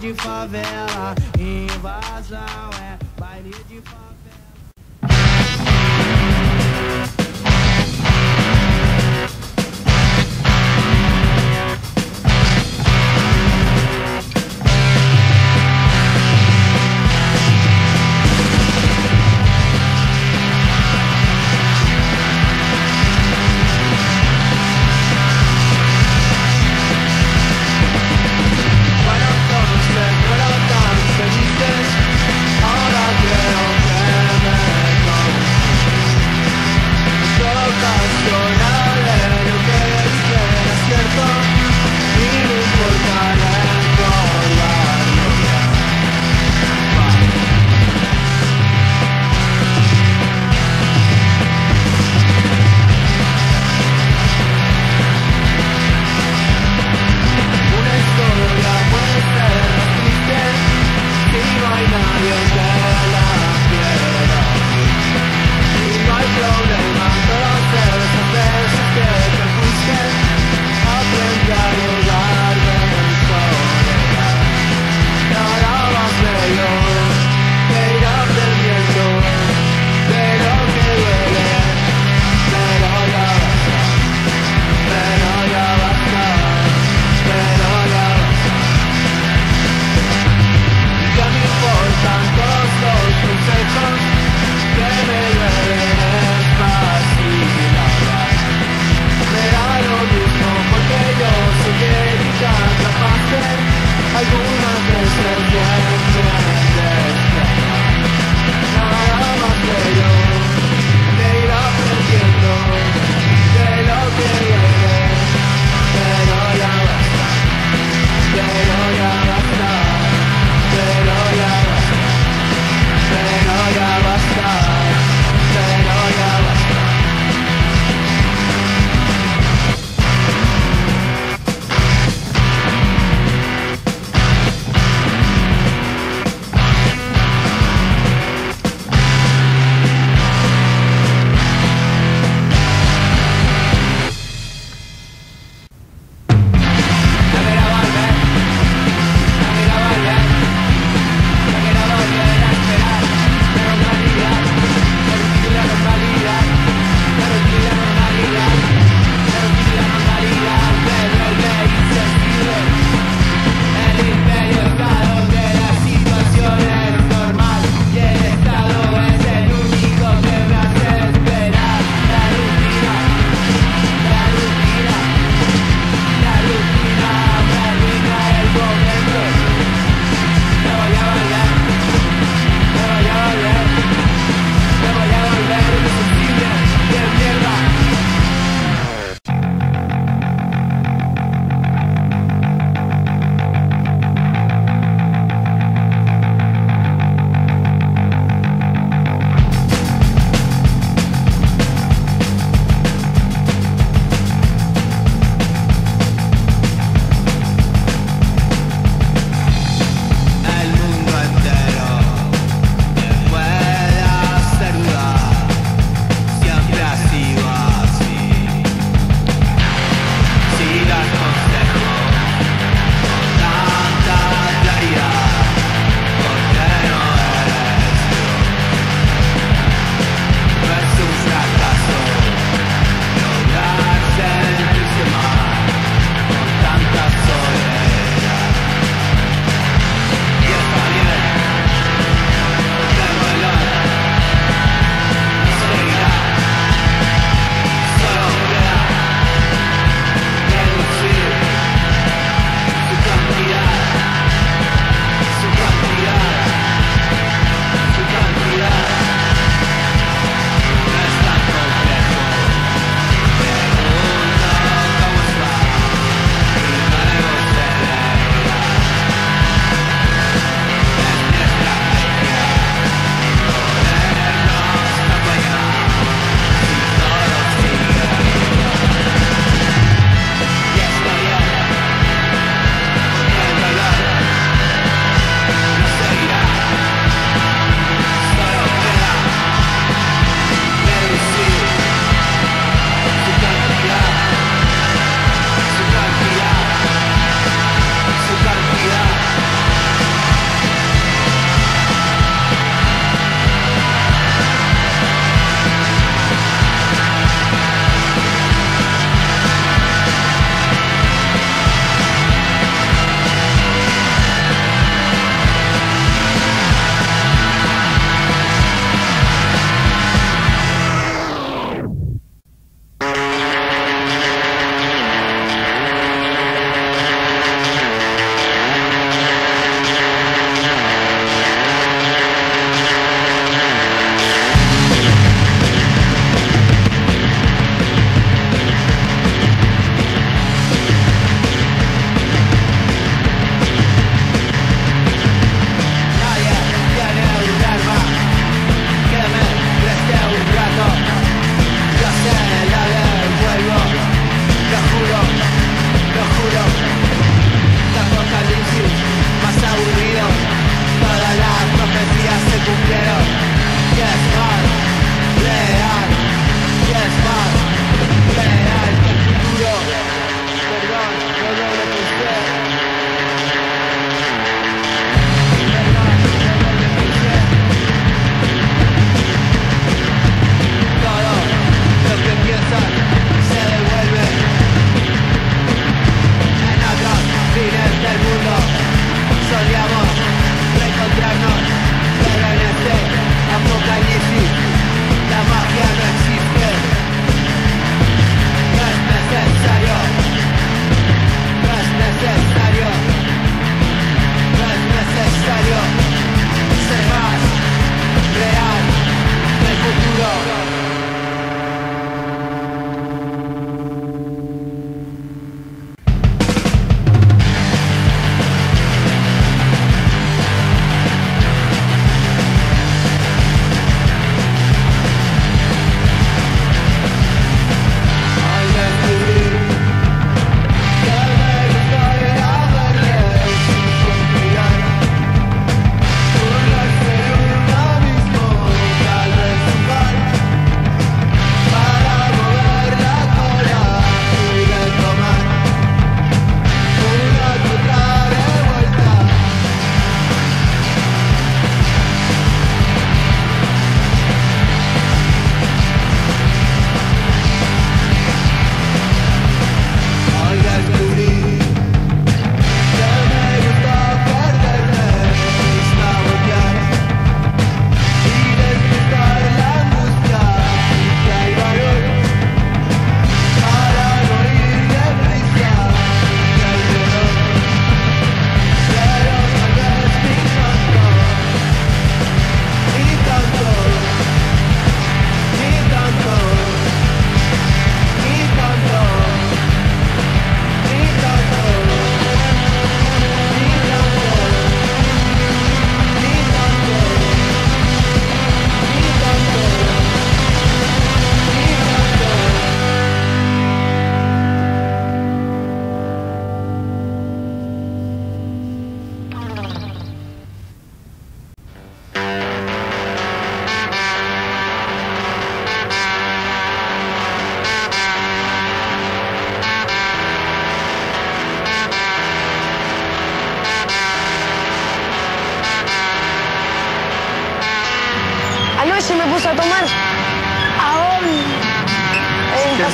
de favela, invasão é baile de favela.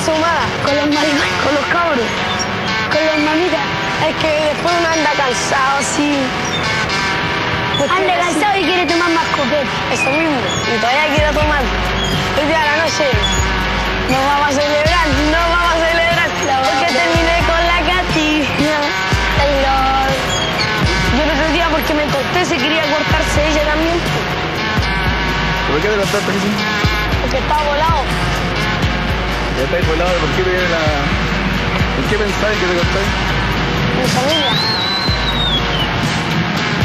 Sumada Con los maricones. con los cabros. Con los mamitas. Es que después uno anda cansado así. Pues Anda así- cansado y quiere tomar más copete. Eso mismo. Y todavía quiero tomar. Hoy día a la noche nos vamos a celebrar, nos vamos a celebrar. Porque terminé con la Katy. Yo el otro día porque me corté se quería cortarse ella también. ¿Por qué te? Porque estaba volado. Ya estáis volado, ¿por qué te viene la. ¿En qué pensáis que te contáis? Mi familia.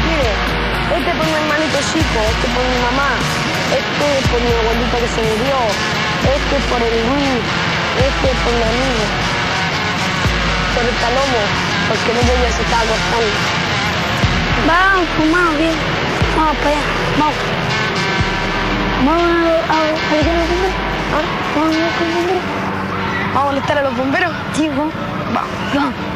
Mire, este por mi hermanito chico, este por mi mamá, este por mi abuelita que se murió, este por el Luis, este por mi amigo, por el Palomo, porque el otro día se estaba cortando. Vamos, fumamos bien. Vamos para allá. Vamos. Vamos a, a, a dejar los bomberos. ¿Ah? Vamos a ver con los bomberos. ¿Vamos a molestar a los bomberos? Vamos. Vamos. Vamos.